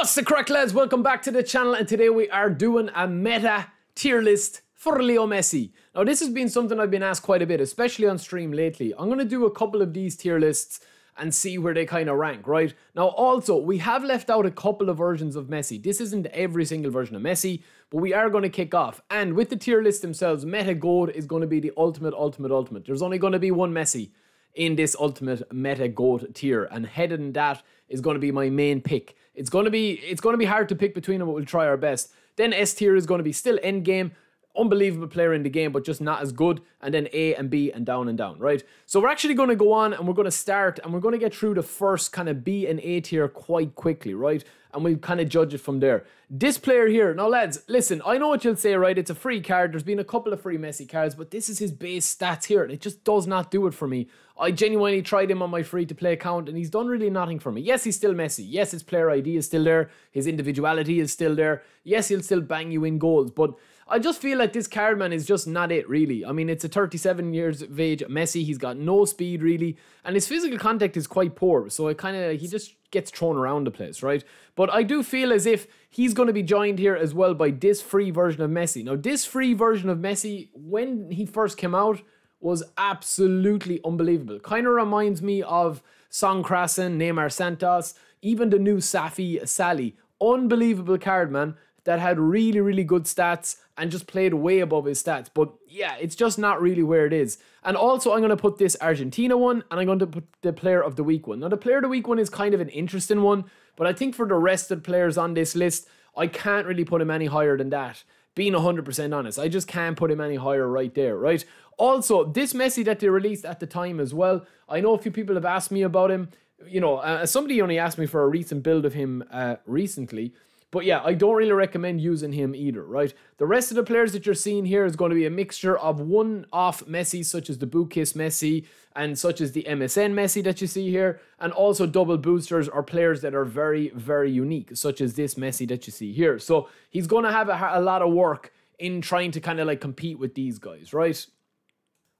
What's the crack, lads? Welcome back to the channel, and today we are doing a meta tier list for Leo Messi. Now, this has been something I've been asked quite a bit, especially on stream lately. I'm going to do a couple of these tier lists and see where they kind of rank, right? Now, also, we have left out a couple of versions of Messi. This isn't every single version of Messi, but we are going to kick off. And with the tier list themselves, Meta Goat is going to be the ultimate, ultimate, ultimate. There's only going to be one Messi in this ultimate Meta Goat tier, and headed in that is going to be my main pick. It's going to be it's going to be hard to pick between them, but we'll try our best. Then S tier is going to be still end game, unbelievable player in the game, but just not as good. And then A and B and down and down, right? So we're actually going to go on and we're going to start and we're going to get through the first kind of B and A tier quite quickly, right? And we'll kind of judge it from there. This player here, now lads, listen, I know what you'll say, right? It's a free card. There's been a couple of free Messi cards, but this is his base stats here, and it just does not do it for me. I genuinely tried him on my free to play account, and he's done really nothing for me. Yes, he's still Messi. Yes, his player ID is still there. His individuality is still there. Yes, he'll still bang you in goals, but I just feel like this card man is just not it really. I mean, it's a 37 years of age Messi. He's got no speed really, and his physical contact is quite poor. So it kind of he just gets thrown around the place, right? But I do feel as if he's going to be joined here as well by this free version of Messi. Now, this free version of Messi, when he first came out, was absolutely unbelievable. Kind of reminds me of Songkrasin, Neymar Santos, even the new Safi Sally. Unbelievable card, man that had really, really good stats and just played way above his stats. But yeah, it's just not really where it is. And also, I'm going to put this Argentina one and I'm going to put the player of the week one. Now, the player of the week one is kind of an interesting one, but I think for the rest of the players on this list, I can't really put him any higher than that. Being 100% honest, I just can't put him any higher right there, right? Also, this Messi that they released at the time as well, I know a few people have asked me about him. You know, uh, somebody only asked me for a recent build of him uh, recently. But yeah, I don't really recommend using him either, right? The rest of the players that you're seeing here is going to be a mixture of one-off Messi, such as the Bootkiss Messi, and such as the MSN Messi that you see here, and also double boosters or players that are very, very unique, such as this Messi that you see here. So he's going to have a, a lot of work in trying to kind of like compete with these guys, right?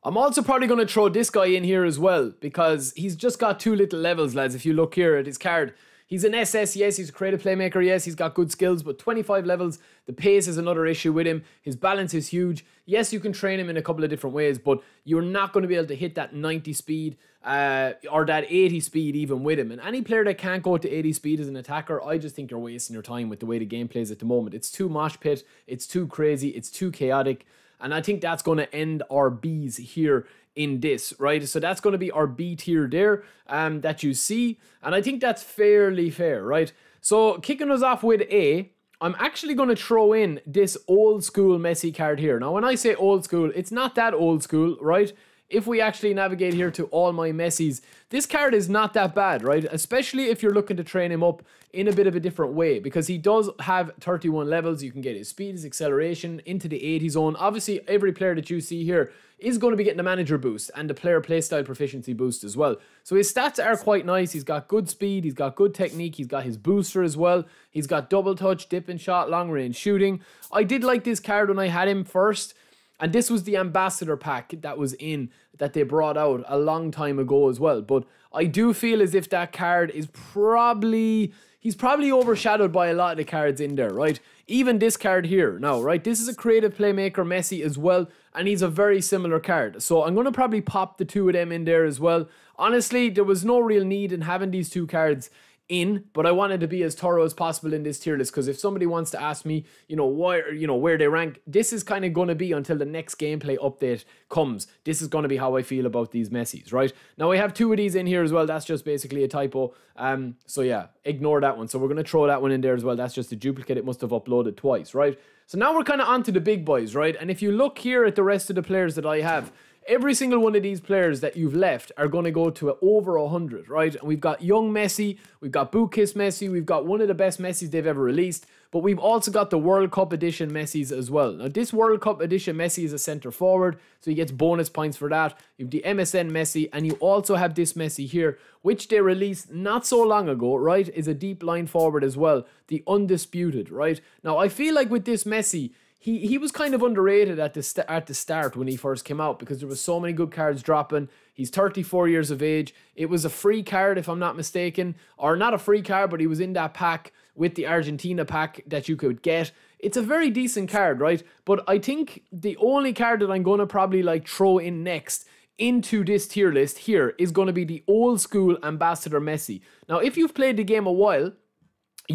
I'm also probably going to throw this guy in here as well because he's just got two little levels, lads. If you look here at his card, He's an SS, yes, he's a creative playmaker, yes, he's got good skills, but 25 levels, the pace is another issue with him. His balance is huge. Yes, you can train him in a couple of different ways, but you're not going to be able to hit that 90 speed uh, or that 80 speed even with him. And any player that can't go to 80 speed as an attacker, I just think you're wasting your time with the way the game plays at the moment. It's too mosh pit, it's too crazy, it's too chaotic. And I think that's going to end our Bs here in this, right? So that's going to be our B tier there um, that you see. And I think that's fairly fair, right? So kicking us off with A, I'm actually going to throw in this old school Messi card here. Now, when I say old school, it's not that old school, right? If we actually navigate here to all my Messis, this card is not that bad, right? Especially if you're looking to train him up in a bit of a different way because he does have 31 levels. You can get his speed, his acceleration into the 80 zone. Obviously, every player that you see here is going to be getting a manager boost and the player playstyle proficiency boost as well. So his stats are quite nice. He's got good speed, he's got good technique, he's got his booster as well. He's got double touch, dipping shot, long range shooting. I did like this card when I had him first. And this was the ambassador pack that was in that they brought out a long time ago as well. But I do feel as if that card is probably he's probably overshadowed by a lot of the cards in there, right? Even this card here now, right? This is a creative playmaker Messi as well, and he's a very similar card. So I'm to probably pop the two of them in there as well. Honestly, there was no real need in having these two cards in, but I wanted to be as thorough as possible in this tier list because if somebody wants to ask me, you know, why, you know, where they rank, this is kind of going to be until the next gameplay update comes. This is going to be how I feel about these messies, right? Now I have two of these in here as well. That's just basically a typo. Um, so yeah, ignore that one. So we're going to throw that one in there as well. That's just a duplicate. It must have uploaded twice, right? So now we're kind of onto the big boys, right? And if you look here at the rest of the players that I have, every single one of these players that you've left are going to go to over 100, right? And we've got young Messi, we've got Bootkiss Messi, we've got one of the best Messis they've ever released, but we've also got the World Cup edition Messis as well. Now, this World Cup edition Messi is a centre forward, so he gets bonus points for that. You have the MSN Messi, and you also have this Messi here, which they released not so long ago, right? Is a deep-lying forward as well, the undisputed, right? Now, I feel like with this Messi, he he was kind of underrated at the st- at the start when he first came out because there was so many good cards dropping. He's 34 years of age. It was a free card if I'm not mistaken, or not a free card, but he was in that pack. with the Argentina pack that you could get. It's a very decent card, right? But I think the only card that I'm going to probably like throw in next into this tier list here is going to be the old school Ambassador Messi. Now, if you've played the game a while,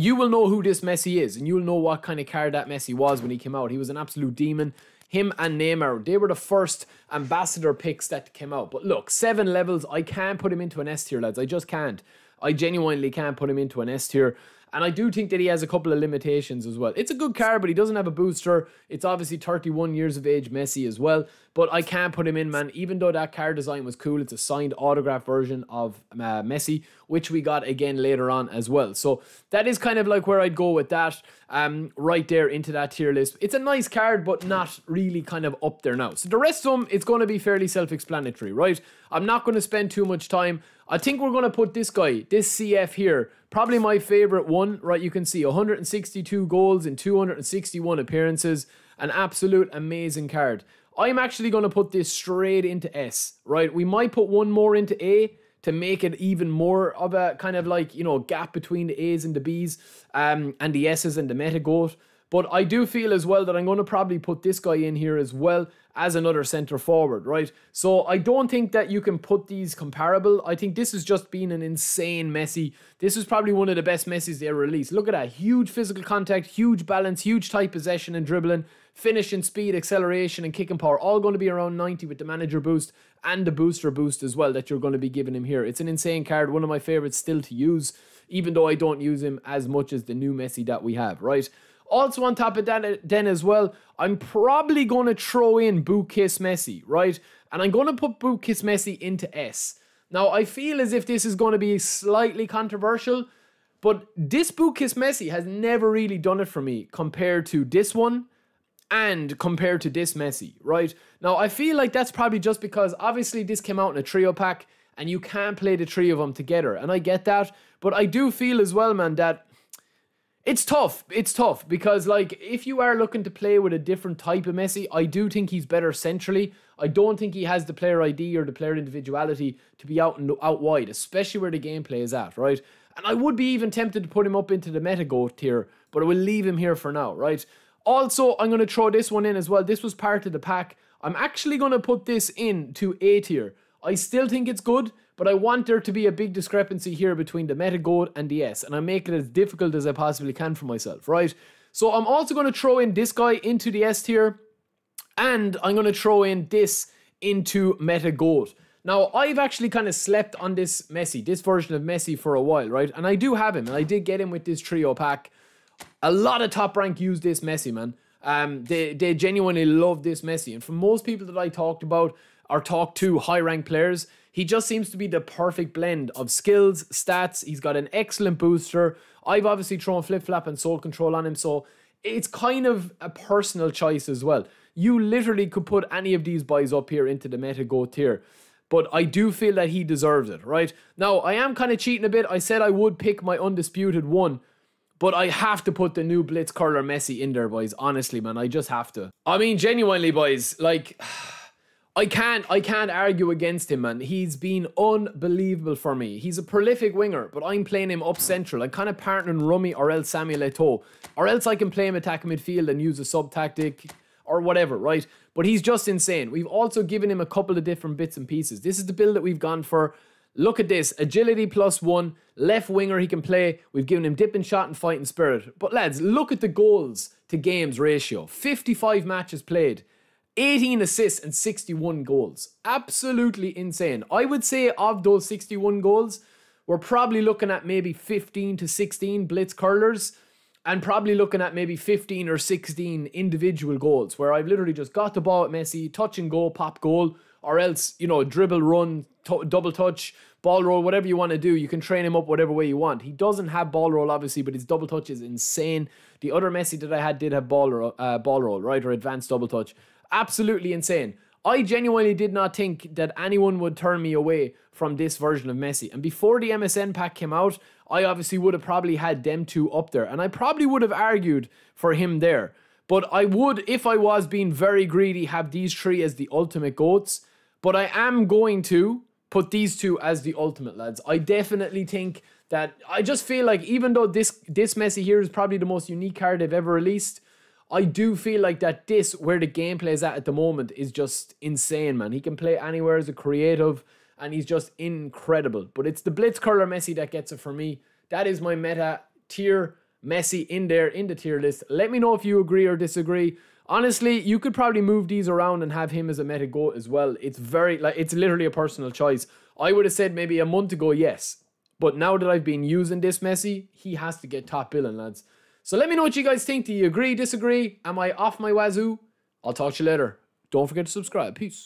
you will know who this Messi is, and you'll know what kind of card that Messi was when he came out. He was an absolute demon. Him and Neymar, they were the first ambassador picks that came out. But look, seven levels, I can't put him into an S tier, lads. I just can't. I genuinely can't put him into an S tier. And I do think that he has a couple of limitations as well. It's a good card, but he doesn't have a booster. It's obviously 31 years of age Messi as well. But I can't put him in, man. Even though that card design was cool, it's a signed autograph version of uh, Messi, which we got again later on as well. So that is kind of like where I'd go with that. Um, right there into that tier list. It's a nice card, but not really kind of up there now. So the rest of them, it's going to be fairly self-explanatory, right? I'm not going to spend too much time. I think we're going to put this guy, this CF here, probably my favorite one, right? You can see 162 goals in 261 appearances. An absolute amazing card. I'm actually going to put this straight into S, right? We might put one more into A to make it even more of a kind of like, you know, gap between the A's and the B's um, and the S's and the meta goat. But I do feel as well that I'm going to probably put this guy in here as well as another centre forward, right? So I don't think that you can put these comparable. I think this has just been an insane Messi. This is probably one of the best Messis they released. Look at that. Huge physical contact, huge balance, huge tight possession and dribbling, finishing speed, acceleration, and kicking power. All going to be around 90 with the manager boost and the booster boost as well that you're going to be giving him here. It's an insane card. One of my favourites still to use, even though I don't use him as much as the new Messi that we have, right? Also, on top of that, uh, then as well, I'm probably going to throw in Boot Kiss Messi, right? And I'm going to put Boot Kiss Messi into S. Now, I feel as if this is going to be slightly controversial, but this Boot Kiss Messi has never really done it for me compared to this one and compared to this Messi, right? Now, I feel like that's probably just because obviously this came out in a trio pack and you can't play the three of them together, and I get that, but I do feel as well, man, that it's tough. It's tough because, like, if you are looking to play with a different type of Messi, I do think he's better centrally. I don't think he has the player ID or the player individuality to be out and out wide, especially where the gameplay is at, right? And I would be even tempted to put him up into the meta goat tier, but I will leave him here for now, right? Also, I'm going to throw this one in as well. This was part of the pack. I'm actually going to put this in to A tier. I still think it's good, but I want there to be a big discrepancy here between the meta goat and the S, and I make it as difficult as I possibly can for myself, right? So I'm also going to throw in this guy into the S tier, and I'm going to throw in this into meta goat. Now, I've actually kind of slept on this Messi, this version of Messi for a while, right? And I do have him, and I did get him with this trio pack. A lot of top rank use this Messi, man. Um, they, they genuinely love this Messi. And for most people that I talked about or talked to high rank players, he just seems to be the perfect blend of skills, stats. He's got an excellent booster. I've obviously thrown flip flap and sole control on him, so it's kind of a personal choice as well. You literally could put any of these boys up here into the meta go tier. But I do feel that he deserves it, right? Now, I am kind of cheating a bit. I said I would pick my undisputed one, but I have to put the new Blitz Curler Messi in there, boys. Honestly, man, I just have to. I mean, genuinely, boys, like. I can't I can't argue against him, man. He's been unbelievable for me. He's a prolific winger, but I'm playing him up central. I'm kind of partnering Rummy or else Samuel Eto'o. Or else I can play him attack midfield and use a sub tactic or whatever, right? But he's just insane. We've also given him a couple of different bits and pieces. This is the build that we've gone for. Look at this. Agility plus one. Left winger he can play. We've given him dipping shot and fighting spirit. But lads, look at the goals to games ratio. 55 matches played. 18 assists and 61 goals. Absolutely insane. I would say of those 61 goals, we're probably looking at maybe 15 to 16 blitz curlers and probably looking at maybe 15 or 16 individual goals where I've literally just got the ball at Messi, touch and go, pop goal, or else, you know, dribble, run, double touch, ball roll, whatever you want to do. You can train him up whatever way you want. He doesn't have ball roll, obviously, but his double touch is insane. The other Messi that I had did have ball, ro- uh, ball roll, right, or advanced double touch absolutely insane. I genuinely did not think that anyone would turn me away from this version of Messi. And before the MSN pack came out, I obviously would have probably had them two up there. And I probably would have argued for him there. But I would, if I was being very greedy, have these three as the ultimate goats. But I am going to put these two as the ultimate lads. I definitely think that I just feel like even though this this Messi here is probably the most unique card they've ever released, I do feel like that this where the gameplay is at at the moment is just insane, man. He can play anywhere as a creative, and he's just incredible. But it's the Blitz Curler Messi that gets it for me. That is my meta tier Messi in there in the tier list. Let me know if you agree or disagree. Honestly, you could probably move these around and have him as a meta goat as well. It's very like it's literally a personal choice. I would have said maybe a month ago, yes. But now that I've been using this Messi, he has to get top billing, lads. So let me know what you guys think. Do you agree, disagree? Am I off my wazoo? I'll talk to you later. Don't forget to subscribe. Peace.